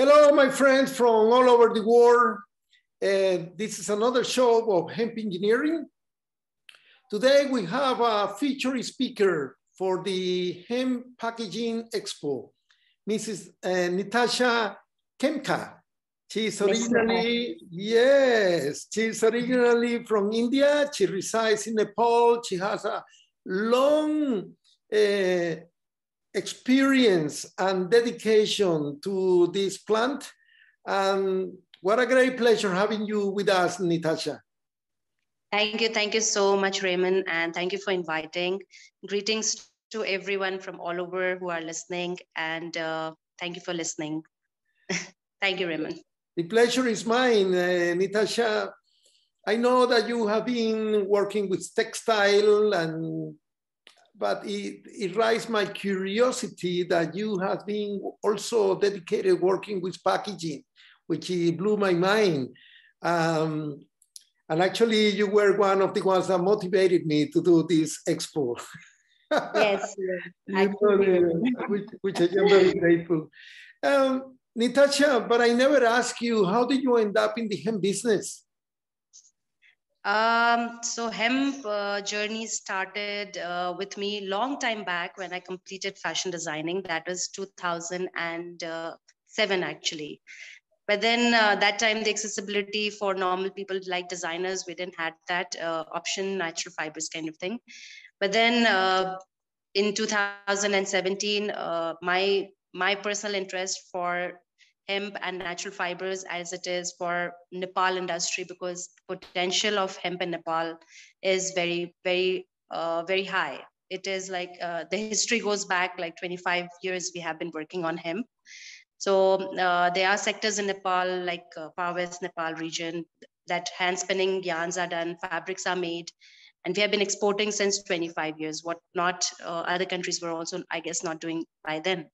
Hello, my friends from all over the world. Uh, this is another show of hemp engineering. Today we have a featured speaker for the Hemp Packaging Expo, Mrs. Uh, Nitasha Khemka. She's originally, yes, she's originally from India. She resides in Nepal. She has a long uh, experience and dedication to this plant. And what a great pleasure having you with us, Nitasha. Thank you. Thank you so much, Raymond. And thank you for inviting. Greetings to everyone from all over who are listening. And uh, thank you for listening. thank you, Raymond. The pleasure is mine, uh, Nitasha. I know that you have been working with textile and but it, it raised my curiosity that you have been also dedicated working with packaging, which blew my mind. Um, and actually, you were one of the ones that motivated me to do this expo. yes, know, which, which I am very grateful. Um, Nitasha, but I never asked you, how did you end up in the hemp business? Um, so hemp uh, journey started uh, with me long time back when I completed fashion designing. That was 2007 actually. But then uh, that time the accessibility for normal people like designers, we didn't have that uh, option, natural fibers kind of thing. But then uh, in 2017, uh, my my personal interest for hemp and natural fibers as it is for Nepal industry because potential of hemp in Nepal is very, very, uh, very high. It is like uh, the history goes back like 25 years we have been working on hemp. So uh, there are sectors in Nepal like uh, Far West Nepal region that hand spinning yarns are done, fabrics are made, and we have been exporting since 25 years what not uh, other countries were also i guess not doing by then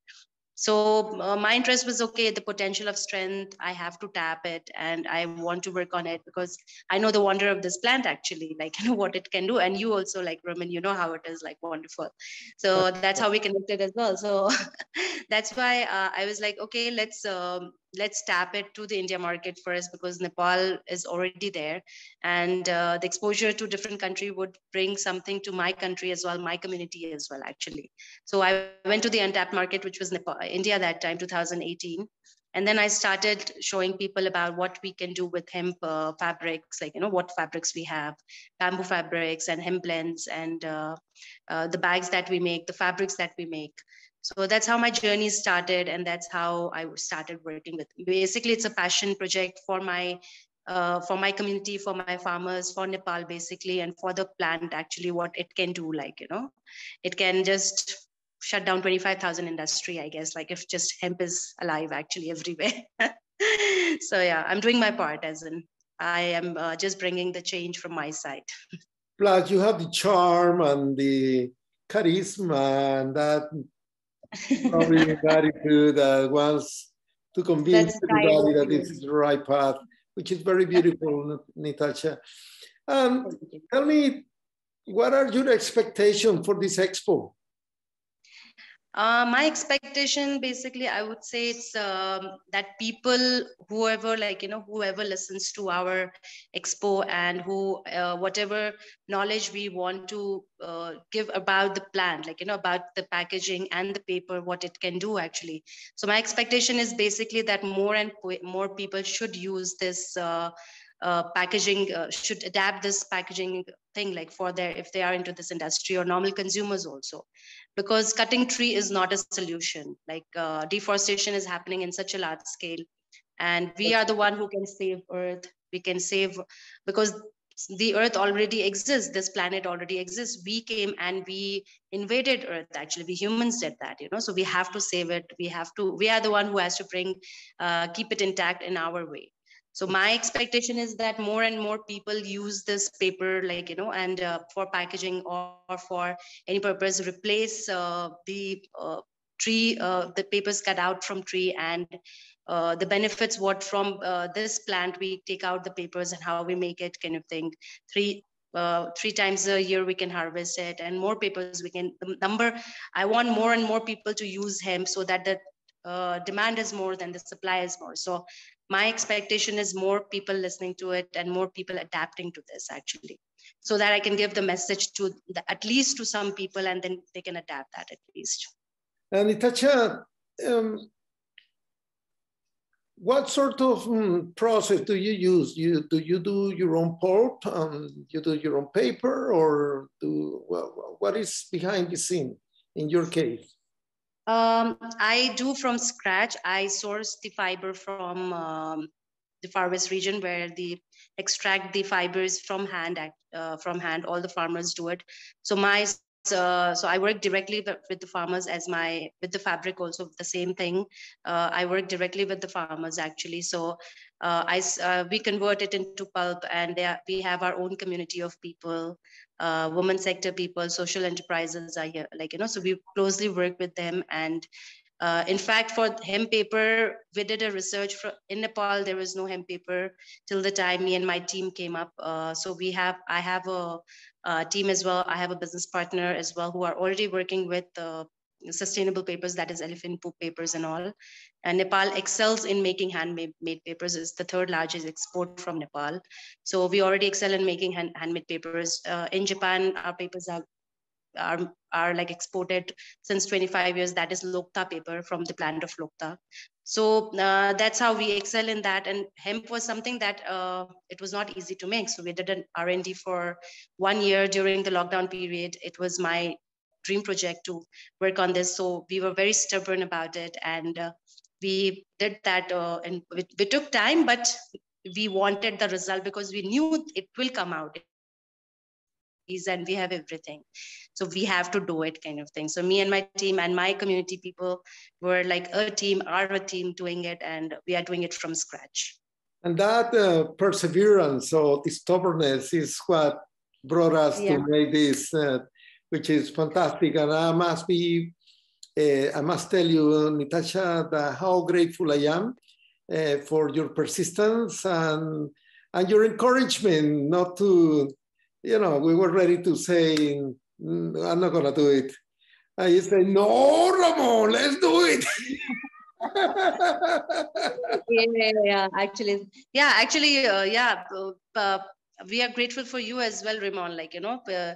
so uh, my interest was okay the potential of strength i have to tap it and i want to work on it because i know the wonder of this plant actually like you know what it can do. And you also like Ramon you know how it is like wonderful. So that's how we connected as well. So that's why uh, i was like okay let's um, let's tap it to the India market first because Nepal is already there, and uh, the exposure to different country would bring something to my country as well, my community as well, actually. So I went to the untapped market, which was Nepal, India that time, 2018, and then I started showing people about what we can do with hemp uh, fabrics, like you know what fabrics we have, bamboo fabrics and hemp blends, and uh, uh the bags that we make, the fabrics that we make so that's how my journey started and that's how i started working with basically it's a passion project for my uh, for my community for my farmers for nepal basically and for the plant actually what it can do like you know it can just shut down 25000 industry i guess like if just hemp is alive actually everywhere. So yeah i'm doing my part as in i am uh, just bringing the change from my side. Plus you have the charm and the charisma and that probably gratitude that wants to convince That's everybody that this is the right path, which is very beautiful, Nitasha. Um, tell me, what are your expectations for this expo? Uh, my expectation basically i would say it's um, that people whoever like you know whoever listens to our expo and who uh, whatever knowledge we want to uh, give about the plant like you know about the packaging and the paper what it can do actually. So my expectation is basically that more and more people should use this uh, uh, packaging uh, should adapt this packaging thing like for their if they are into this industry or normal consumers also because cutting tree is not a solution. Like uh, deforestation is happening in such a large scale. And we are the one who can save earth. We can save because the earth already exists. This planet already exists. We came and we invaded earth actually. We humans did that you know. So we have to save it. We have to we are the one who has to bring uh, keep it intact in our way so my expectation is that more and more people use this paper like you know and uh, for packaging or, or, for any purpose replace uh, the uh, tree uh, the papers cut out from tree and uh, the benefits what from uh, this plant we take out the papers and how we make it kind of thing three uh, three times a year we can harvest it and more papers we can the number i want more and more people to use hemp so that the uh, demand is more than the supply is more. So my expectation is more people listening to it and more people adapting to this actually, so that I can give the message to the, at least to some people and then they can adapt that at least. And Nitasha, um, what sort of um, process do you use? You do you do your own pulp? Um, you do your own paper, or do well, what is behind the scene in your case? Um, I do from scratch. I source the fiber from um, the far west region where they extract the fibers from hand. Uh, from hand, all the farmers do it. So my uh, so I work directly with the farmers as my with the fabric also the same thing. Uh, I work directly with the farmers actually. So uh, I uh, we convert it into pulp, and are, we have our own community of people, uh, women sector people, social enterprises are here. Like you know, so we closely work with them and uh, in fact, for hemp paper, we did a research for, in Nepal. There was no hemp paper till the time me and my team came up. Uh, so we have, I have a, a, team as well. I have a business partner as well who are already working with uh, sustainable papers, that is elephant poop papers and all. And Nepal excels in making handmade made papers. It's the third largest export from Nepal. So we already excel in making hand, handmade papers. Uh, in Japan, our papers are are, are like exported since 25 years. That is Lokta paper from the plant of Lokta. So uh, that's how we excel in that. And hemp was something that uh, it was not easy to make. So we did an R&D for one year during the lockdown period. It was my dream project to work on this. So we were very stubborn about it. And uh, we did that uh, and we, we took time, but we wanted the result because we knew it will come out and we have everything so we have to do it kind of thing so me and my team and my community people were like a team are a team doing it and we are doing it from scratch and that uh, perseverance or stubbornness is what brought us yeah. to make this uh, which is fantastic and i must be uh, i must tell you nitasha how grateful i am uh, for your persistence and and your encouragement not to you know, we were ready to say, mm, I'm not to do it. And you say, no, Ramon, let's do it. yeah, yeah, actually, yeah, actually, uh, yeah, uh, we are grateful for you as well, Ramon. Like, you know, uh,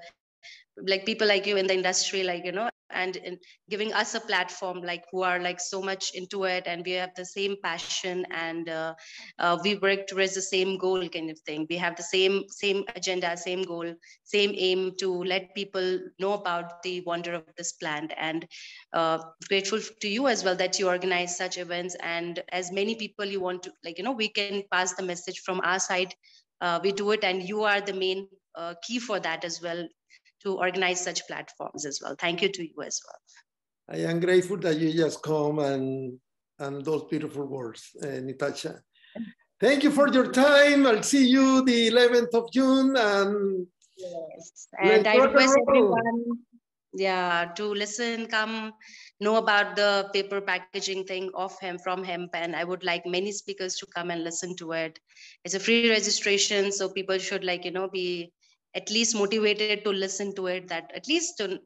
like people like you in the industry, like, you know, and giving us a platform like who are like so much into it and we have the same passion and uh, uh, we work towards the same goal kind of thing. We have the same same agenda same goal same aim to let people know about the wonder of this plant. And uh, grateful to you as well that you organize such events and as many people you want to like you know we can pass the message from our side uh, we do it and you are the main uh, key for that as well to organize such platforms as well. Thank you to you as well. I am grateful that you just come and and those beautiful words, uh, Nitasha. Thank you for your time. I'll see you the 11th of June. And yes, and I request everyone, yeah, to listen, come know about the paper packaging thing of hemp from hemp, and I would like many speakers to come and listen to it. It's a free registration, so people should like you know be at least motivated to listen to it that at least um, to,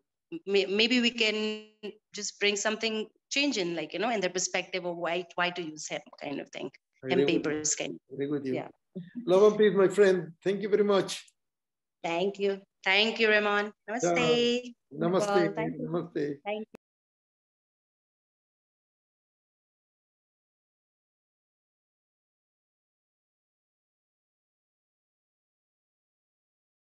maybe we can just bring something change in like you know in the perspective of why why to use hemp kind of thing hemp papers kind of. Agree with you. Yeah. Love and peace my friend. Thank you very much. Thank you. Thank you ramon namaste. Namaste. Namaste. Thank you